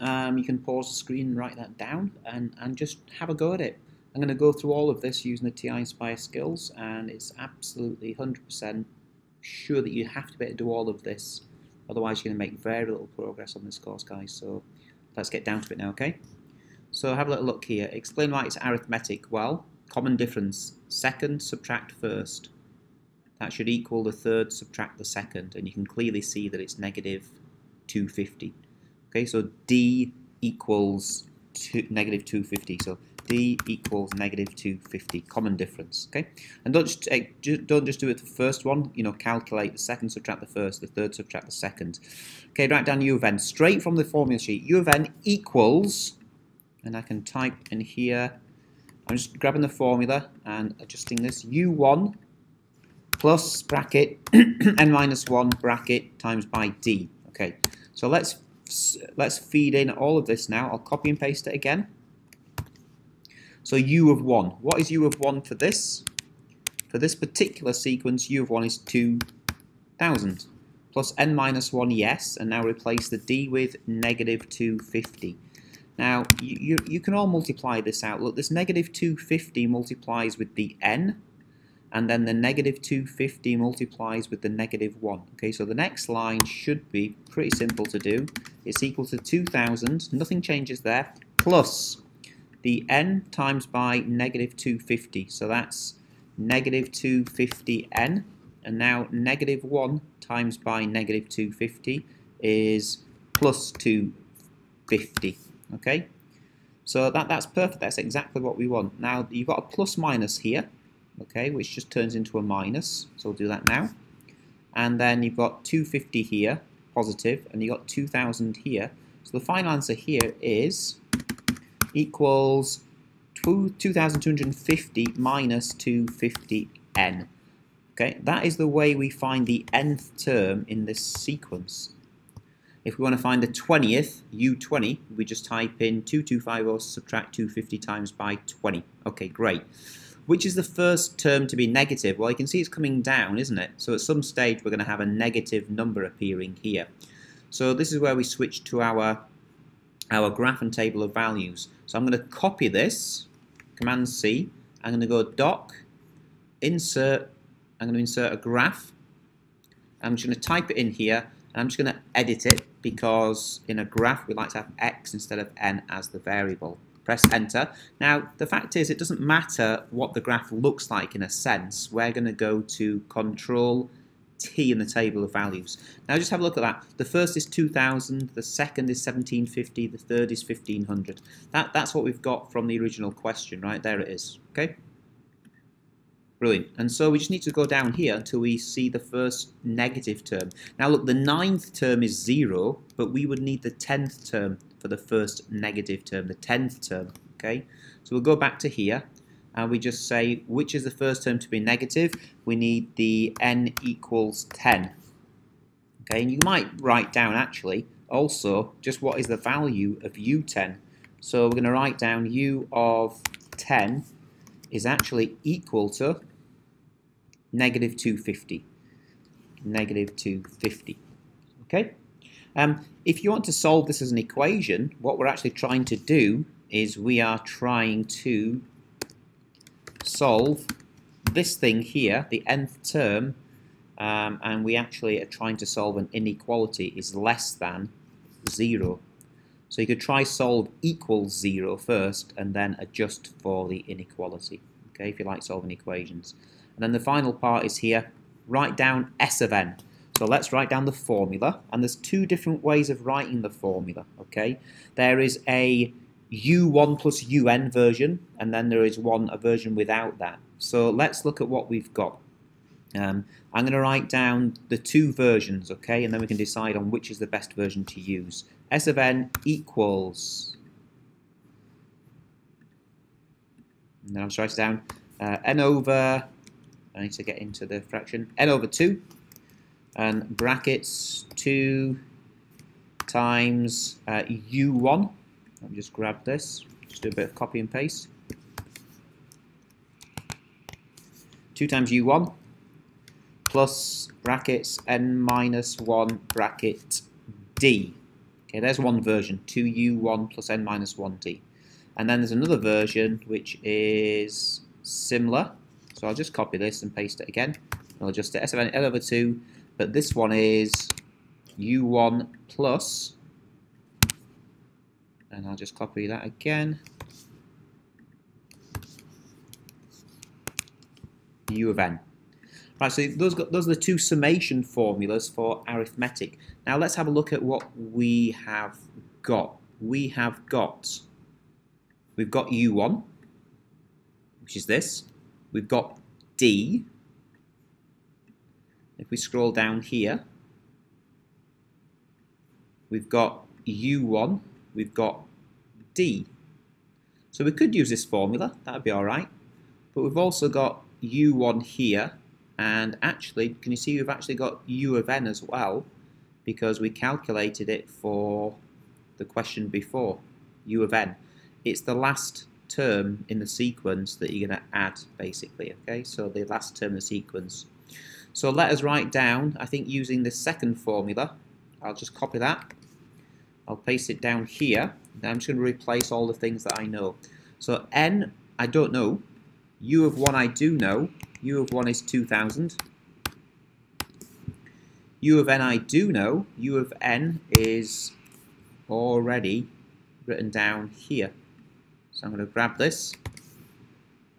um, you can pause the screen and write that down and, and just have a go at it. I'm going to go through all of this using the TI Nspire skills and it's absolutely 100% sure that you have to be able to do all of this. Otherwise you're going to make very little progress on this course guys so let's get down to it now okay? So have a little look here. Explain why it's arithmetic. Well common difference. Second subtract first. That should equal the third subtract the second and you can clearly see that it's negative 250 okay so D equals two, negative 250 so D equals negative 250, common difference, okay? And don't just, eh, don't just do it the first one, you know, calculate the second, subtract the first, the third, subtract the second. Okay, write down U of n, straight from the formula sheet. U of n equals, and I can type in here, I'm just grabbing the formula and adjusting this, U1 plus bracket n minus 1 bracket times by d. Okay, so let's let's feed in all of this now. I'll copy and paste it again. So u of 1. What is u of 1 for this? For this particular sequence, u of 1 is 2000 plus n minus 1, yes, and now replace the d with negative 250. Now, you, you, you, can all multiply this out. Look, this negative 250 multiplies with the n, and then the negative 250 multiplies with the negative 1. Okay, so the next line should be pretty simple to do. It's equal to 2000, nothing changes there, plus the n times by negative 250. So that's negative 250n. And now negative 1 times by negative 250 is plus 250. Okay? So that, that's perfect. That's exactly what we want. Now you've got a plus minus here, okay, which just turns into a minus. So we'll do that now. And then you've got 250 here, positive, and you've got 2000 here. So the final answer here is equals 2250 minus 250n. Okay, that is the way we find the nth term in this sequence. If we want to find the 20th, u20, we just type in 2250 subtract 250 times by 20. Okay, great. Which is the first term to be negative? Well, you can see it's coming down, isn't it? So at some stage we're going to have a negative number appearing here. So this is where we switch to our our graph and table of values. So I'm going to copy this, Command C, I'm going to go doc, insert, I'm going to insert a graph, I'm just going to type it in here, and I'm just going to edit it because in a graph we like to have x instead of n as the variable. Press enter. Now the fact is it doesn't matter what the graph looks like in a sense, we're going to go to control T in the table of values. Now just have a look at that. The first is 2000, the second is 1750, the third is 1500. That, that's what we've got from the original question, right? There it is, okay? Brilliant. And so we just need to go down here until we see the first negative term. Now look, the ninth term is 0, but we would need the 10th term for the first negative term, the 10th term, okay? So we'll go back to here, and we just say which is the first term to be negative. We need the n equals 10. Okay, and you might write down actually also just what is the value of u10. So we're going to write down u of 10 is actually equal to negative 250. Negative 250. Okay? Um, if you want to solve this as an equation, what we're actually trying to do is we are trying to solve this thing here, the nth term, um, and we actually are trying to solve an inequality is less than 0. So you could try solve equals 0 first and then adjust for the inequality, okay, if you like solving equations. And then the final part is here, write down S of n. So let's write down the formula, and there's two different ways of writing the formula, okay? There is a u1 plus un version, and then there is one a version without that. So let's look at what we've got. Um, I'm going to write down the two versions, okay, and then we can decide on which is the best version to use. S of n equals, and then I'll write it down, uh, n over, I need to get into the fraction, n over 2, and brackets 2 times uh, u1 let me just grab this, just do a bit of copy and paste. 2 times u1 plus brackets n minus 1 bracket d. Okay, there's one version, 2u1 plus n minus 1t. And then there's another version which is similar. So I'll just copy this and paste it again. I'll adjust it s of over 2, but this one is u1 plus, and I'll just copy that again, u of n. Right, so those, those are the two summation formulas for arithmetic. Now let's have a look at what we have got. We have got, we've got u1, which is this. We've got d. If we scroll down here, we've got u1, we've got d. So we could use this formula, that would be alright. But we've also got u1 here, and actually, can you see we've actually got u of n as well, because we calculated it for the question before, u of n. It's the last term in the sequence that you're going to add, basically, okay? So the last term in the sequence. So let us write down, I think using the second formula, I'll just copy that. I'll paste it down here. Now I'm just going to replace all the things that I know. So n, I don't know. u of 1 I do know, u of 1 is 2000. u of n I do know. u of n is already written down here. So I'm going to grab this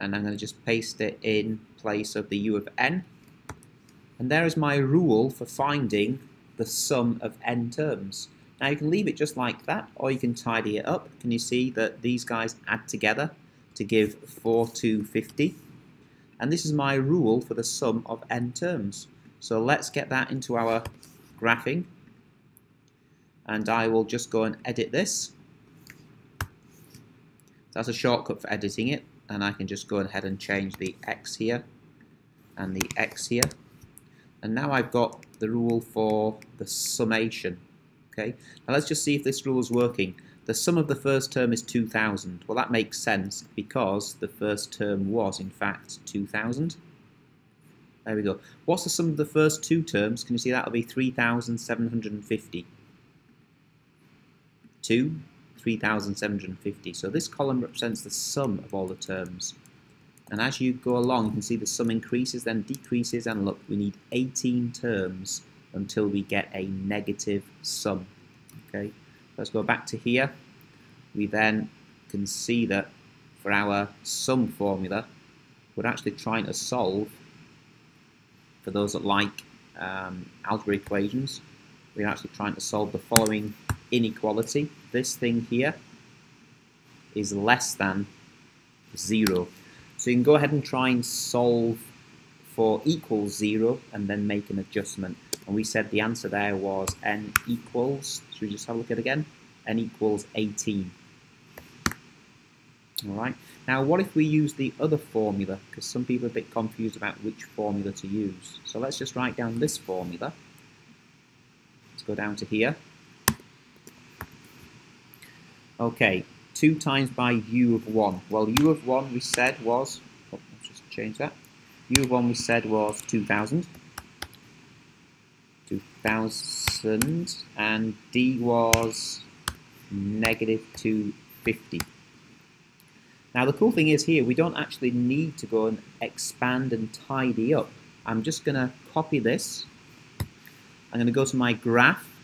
and I'm going to just paste it in place of the u of n. And there is my rule for finding the sum of n terms. Now you can leave it just like that or you can tidy it up. Can you see that these guys add together to give four 4250? And this is my rule for the sum of n terms. So let's get that into our graphing. And I will just go and edit this. That's a shortcut for editing it. And I can just go ahead and change the x here and the x here. And now I've got the rule for the summation. Okay. Now let's just see if this rule is working. The sum of the first term is 2,000. Well, that makes sense because the first term was, in fact, 2,000. There we go. What's the sum of the first two terms? Can you see that will be 3,750. 2, 3,750. So this column represents the sum of all the terms. And as you go along, you can see the sum increases, then decreases, and look, we need 18 terms until we get a negative sum. Okay. Let's go back to here. We then can see that for our sum formula, we're actually trying to solve, for those that like um, algebra equations, we're actually trying to solve the following inequality. This thing here is less than 0. So you can go ahead and try and solve for equals 0 and then make an adjustment. And we said the answer there was n equals, should we just have a look at it again? n equals 18. Alright, now what if we use the other formula? Because some people are a bit confused about which formula to use. So let's just write down this formula. Let's go down to here. Okay, 2 times by u of 1. Well, u of 1 we said was, oh, let's just change that. u of 1 we said was 2000. 2000 and d was negative 250. Now the cool thing is here, we don't actually need to go and expand and tidy up. I'm just going to copy this. I'm going to go to my graph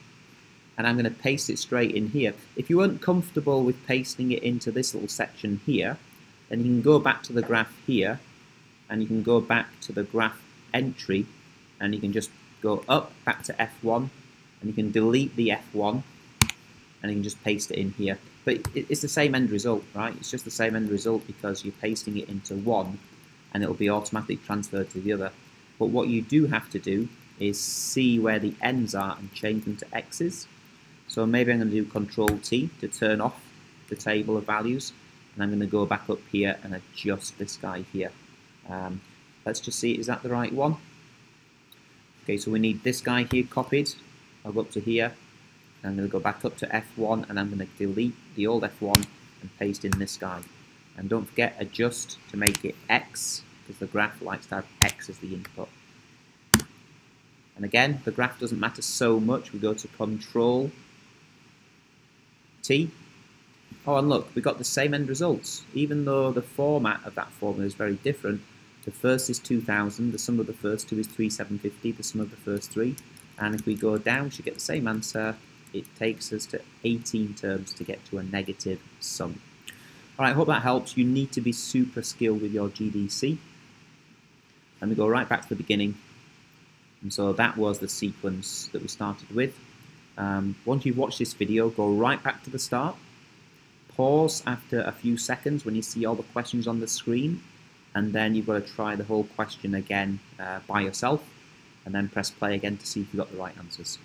and I'm going to paste it straight in here. If you weren't comfortable with pasting it into this little section here, then you can go back to the graph here and you can go back to the graph entry and you can just go up back to F1 and you can delete the F1 and you can just paste it in here. But it's the same end result, right? It's just the same end result because you're pasting it into one and it'll be automatically transferred to the other. But what you do have to do is see where the n's are and change them to x's. So maybe I'm going to do Control T to turn off the table of values and I'm going to go back up here and adjust this guy here. Um, let's just see, is that the right one? Okay, so we need this guy here copied. I'll go up to here. I'm going to go back up to F1 and I'm going to delete the old F1 and paste in this guy. And don't forget adjust to make it X because the graph likes to have X as the input. And again, the graph doesn't matter so much. We go to Control t. Oh, and look, we got the same end results. Even though the format of that formula is very different, the first is 2,000, the sum of the first two is 3,750, the sum of the first three. And if we go down, we should get the same answer. It takes us to 18 terms to get to a negative sum. All right, I hope that helps. You need to be super skilled with your GDC. Let me go right back to the beginning. And so that was the sequence that we started with. Um, once you've watched this video, go right back to the start. Pause after a few seconds when you see all the questions on the screen. And then you've got to try the whole question again uh, by yourself. And then press play again to see if you got the right answers.